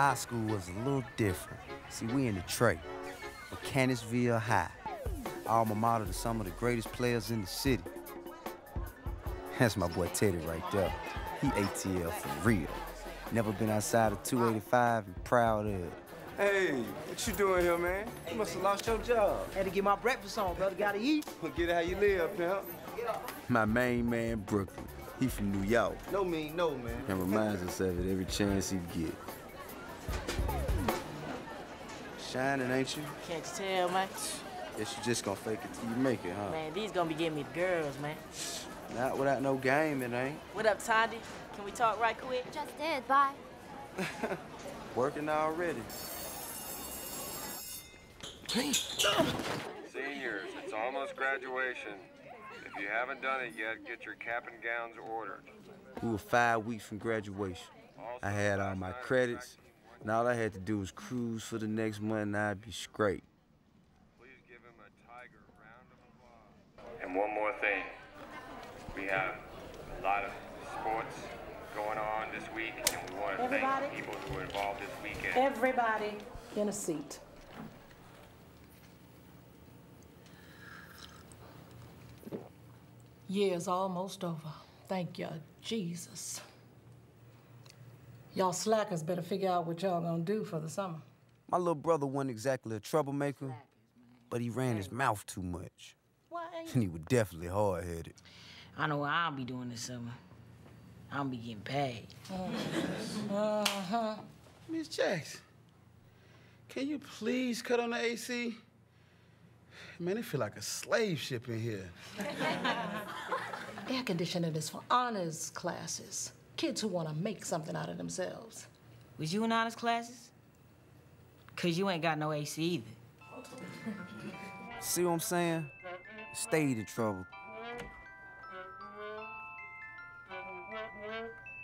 Our school was a little different. See, we in the tray, Mechanicsville High, alma mater to some of the greatest players in the city. That's my boy Teddy right there. He ATL for real. Never been outside of 285 and proud of it. Hey, what you doing here, man? You must have lost your job. Had to get my breakfast on, brother. Gotta eat. Well, get it how you live, pimp. My main man, Brooklyn. He from New York No mean no, man. and reminds us of it every chance he get. Shining, ain't you? Can't you tell, man? Guess you just gonna fake it till you make it, huh? Man, these gonna be giving me the girls, man. Not without no game, it ain't. What up, Tandy? Can we talk right quick? Just did, bye. Working already. Seniors, it's almost graduation. If you haven't done it yet, get your cap and gowns ordered. We were five weeks from graduation. Also, I had all my credits, faculty wanted- and all I had to do was cruise for the next month, and I'd be straight. Please give him a tiger round of applause. And one more thing. We have a lot of sports going on this week, and we want to thank Everybody? people who were involved this weekend. Everybody in a seat. Year's almost over. Thank you, Jesus. Y'all slackers better figure out what y'all gonna do for the summer. My little brother wasn't exactly a troublemaker, but he ran his mouth too much. Why? And he was definitely hard headed. I know what I'll be doing this summer. I'll be getting paid. Uh-huh. Miss Jackson, can you please cut on the AC? Man, it feel like a slave ship in here. Air conditioning is for honors classes. Kids who want to make something out of themselves. Was you in honors classes? Cause you ain't got no AC either. See what I'm saying? Stayed in trouble.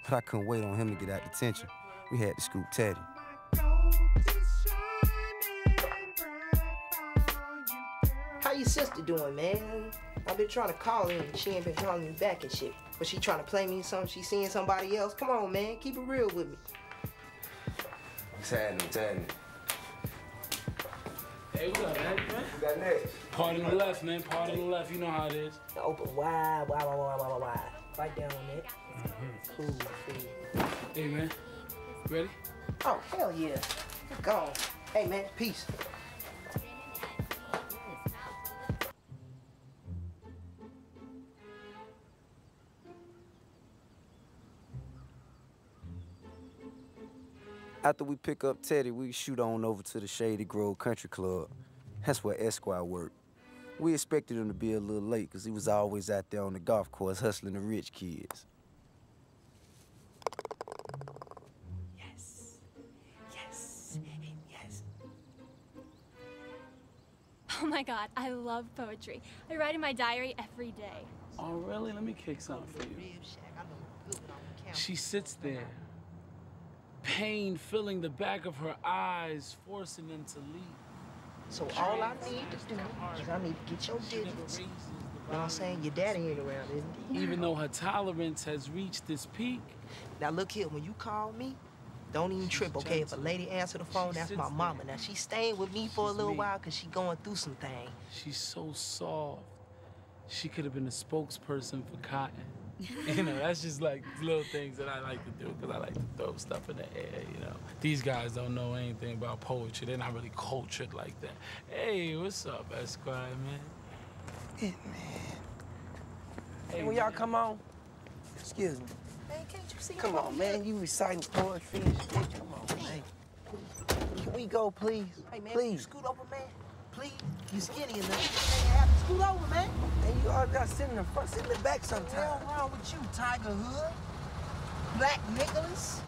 But I couldn't wait on him to get out detention. We had to scoop Teddy. How your sister doing, man? I've been trying to call her and she ain't been calling me back and shit. But she trying to play me something she seeing somebody else. Come on, man. Keep it real with me. What's happening, Teddy? Hey, what up, man? Who got next? Part on the left, man. Part on the left. You know how it is. Open wide, wide, wide, wide, wide, wide. Right down on that. Mm-hmm. Cool, cool. Hey, man. Ready? Oh, hell yeah. Go. Hey, man, peace. After we pick up Teddy, we shoot on over to the Shady Grove Country Club. That's where Esquire worked. We expected him to be a little late because he was always out there on the golf course hustling the rich kids. Yes. Yes. Yes. Oh my god, I love poetry. I write in my diary every day. Oh, really? Let me kick something for you. She sits there, pain filling the back of her eyes, forcing them to leave. So all I need to do is I need to get your digits. You know what I'm saying? Your daddy ain't around, isn't he? Even though her tolerance has reached this peak, Now look here, when you call me, don't even trip, okay? If a lady answer the phone, that's my mama. Now she's staying with me for a little me. while because she going through some things. she's so soft. She could have been a spokesperson for Cotton. you know, that's just like little things that I like to do because I like to throw stuff in the air, you know. These guys don't know anything about poetry. They're not really cultured like that. Hey, what's up, Esquire, man? Hey, when y'all come on, excuse me. Man, can't you see? Come on, man. You reciting poetry and shit. Come on, man. Can we go, please? Hey, man, please. scoot over, man. Please. You skinny enough. All got sit in the front, sit in the back sometimes. What's wrong with you, Tiger Hood? Black Nicklaus?